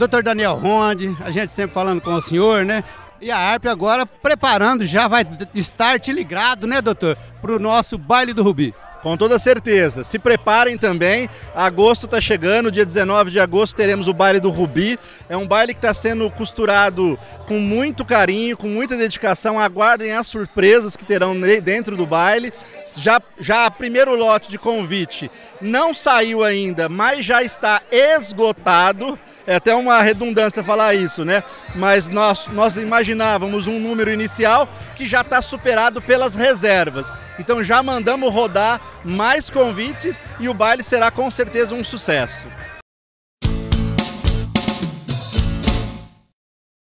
Doutor Daniel Ronde, a gente sempre falando com o senhor, né? E a ARP agora preparando, já vai estar ligado, né, doutor, para o nosso baile do Rubi. Com toda certeza. Se preparem também. Agosto está chegando, dia 19 de agosto teremos o baile do Rubi. É um baile que está sendo costurado com muito carinho, com muita dedicação. Aguardem as surpresas que terão dentro do baile. Já, já primeiro lote de convite não saiu ainda, mas já está esgotado. É até uma redundância falar isso, né? Mas nós, nós imaginávamos um número inicial que já está superado pelas reservas. Então já mandamos rodar mais convites e o baile será com certeza um sucesso.